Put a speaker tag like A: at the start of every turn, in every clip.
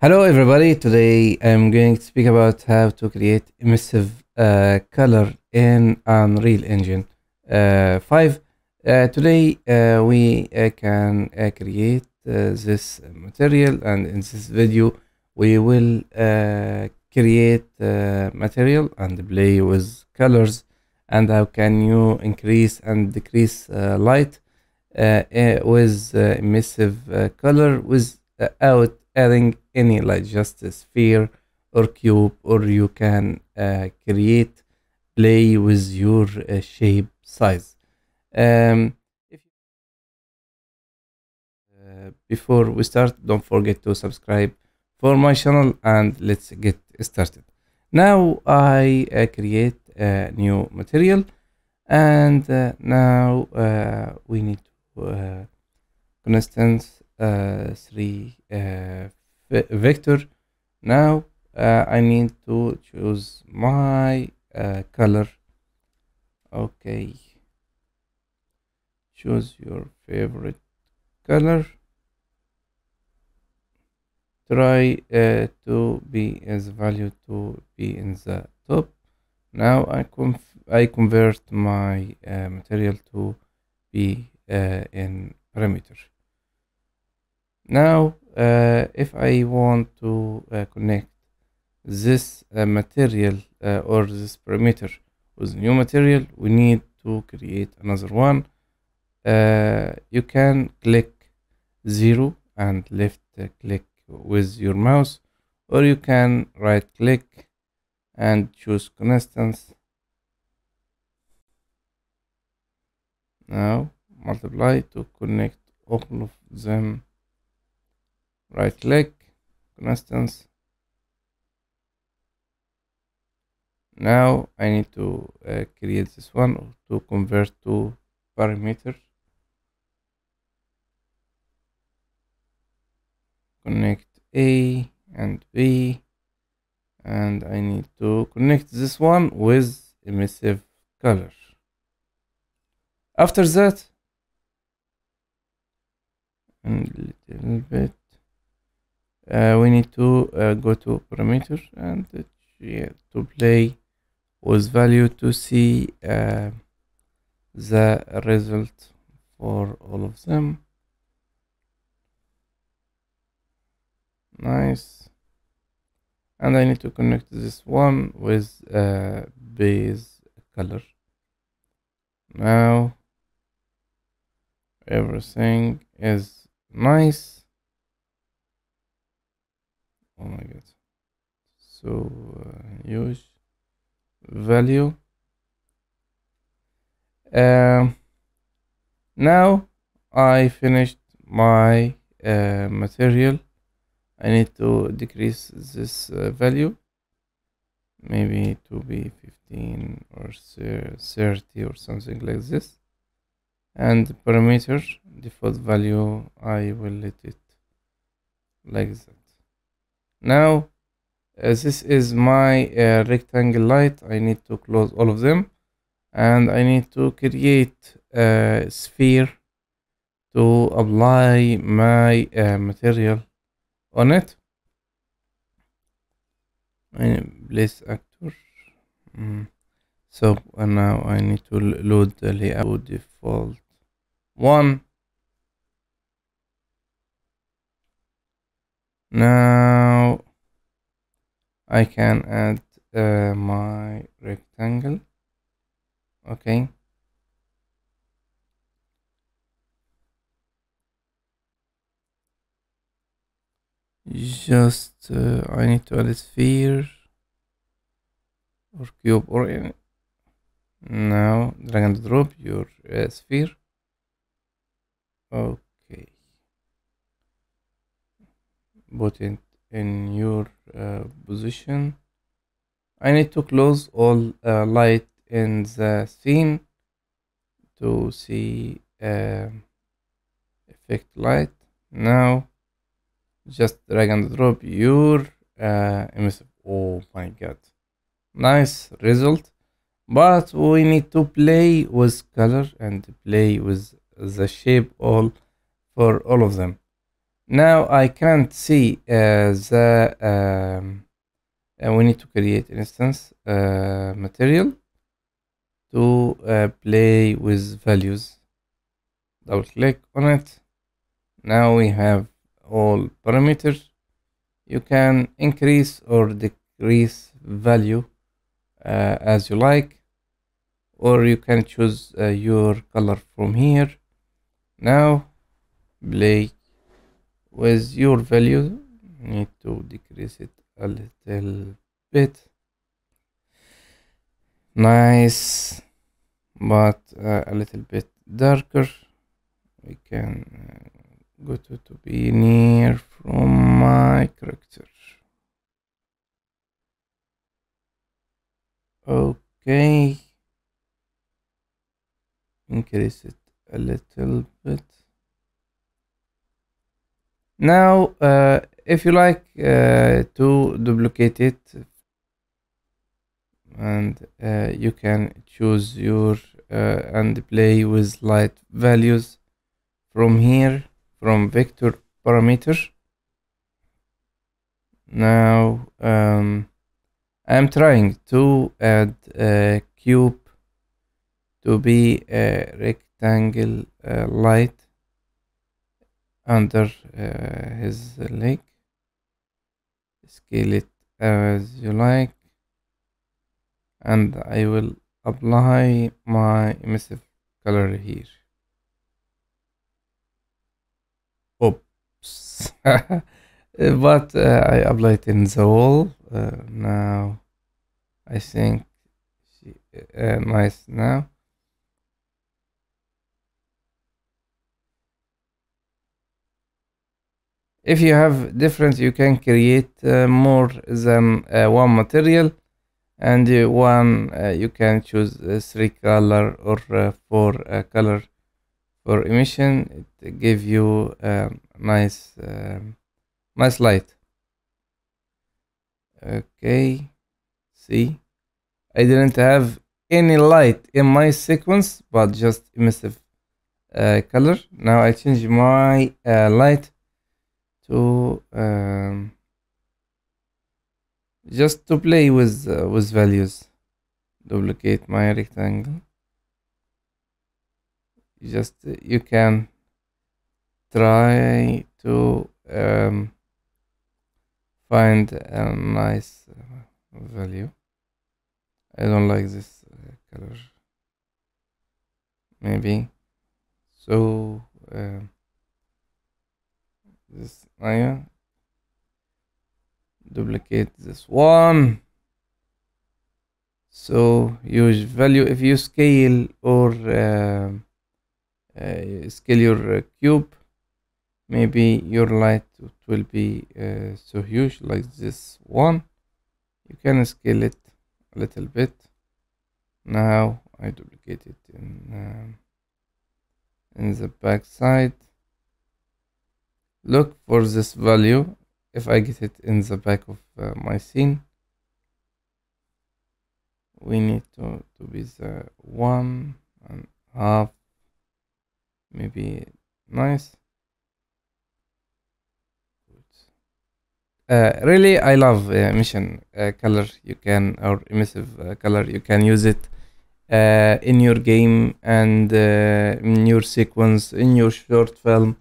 A: Hello everybody, today I'm going to speak about how to create emissive uh, color in Unreal Engine uh, 5. Uh, today uh, we uh, can uh, create this material and in this video we will create material and play with colors and how can you increase and decrease light uh, with emissive color without adding any like just a sphere or cube or you can uh, create play with your uh, shape size. Um, if uh, before we start don't forget to subscribe for my channel and let's get started. Now i uh, create a new material and uh, now uh, we need to uh, constants uh, three uh, vector now uh, I need to choose my uh, color. Okay. Choose your favorite color. Try uh, to be as value to be in the top. Now I I convert my uh, material to be uh, in parameter now uh, if I want to uh, connect this uh, material uh, or this parameter with new material we need to create another one. Uh, you can click zero and left click with your mouse or you can right click and choose constants. Now multiply to connect all of them right click constants. Now I need to uh, create this one to convert to parameter. Connect A and B. And I need to connect this one with emissive color. After that and little bit uh, we need to uh, go to parameter and to play with value to see uh, the result for all of them. Nice. And I need to connect this one with uh, base color. Now everything is nice oh my god. So uh, use value. Um, now I finished my uh, material. I need to decrease this uh, value. Maybe to be 15 or 30 or something like this. And parameter default value I will let it like that now uh, this is my uh, rectangle light. I need to close all of them. And I need to create a sphere to apply my uh, material on it. And place actor. Mm. so uh, now I need to load the layout default one now I can add uh, my rectangle. Okay. Just uh, I need to add a sphere or cube or any. Now drag and drop your uh, sphere. Okay put it in your uh, position. I need to close all uh, light in the scene to see um effect light. Now just drag and drop your uh, oh my god. Nice result. But we need to play with color and play with the shape all for all of them now I can't see uh, the um, uh, we need to create an instance uh, material to uh, play with values. Double click on it. Now we have all parameters. You can increase or decrease value uh, as you like or you can choose uh, your color from here. Now play with your value need to decrease it a little bit. Nice but uh, a little bit darker. We can uh, go to to be near from my character. Okay. Increase it a little bit now uh, if you like uh, to duplicate it and uh, you can choose your uh, and play with light values from here from vector parameter now um, I'm trying to add a cube to be a rectangle uh, light under uh, his leg. Scale it as you like. And I will apply my emissive color here. Oops. But uh, I apply it in the wall uh, now. I think she, uh, nice now if you have different you can create uh, more than uh, one material. And uh, one uh, you can choose three color or uh, four uh, color for emission. It give you um, nice um, nice light. Okay see? I didn't have any light in my sequence but just emissive color. Now I change my light to um, just to play with uh, with values. Duplicate my rectangle. Just uh, you can try to um, find a nice uh, value. I don't like this uh, color. Maybe. So um, this area. Duplicate this one. So use value if you scale or uh, uh, scale your uh, cube maybe your light will be uh, so huge like this one. You can scale it a little bit. Now I duplicate it in um, in the back side look for this value. If I get it in the back of uh, my scene we need to, to be the one and half maybe nice. Uh, really I love uh, emission uh, color you can or emissive uh, color you can use it uh, in your game and uh, in your sequence in your short film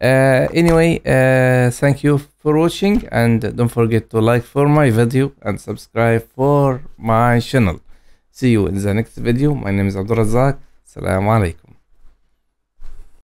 A: uh, anyway uh, thank you for watching and don't forget to like for my video and subscribe for my channel. See you in the next video. My name is Abdul Razak Assalamu alaikum